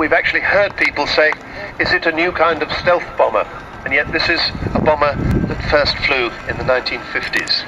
we've actually heard people say, is it a new kind of stealth bomber? And yet this is a bomber that first flew in the 1950s.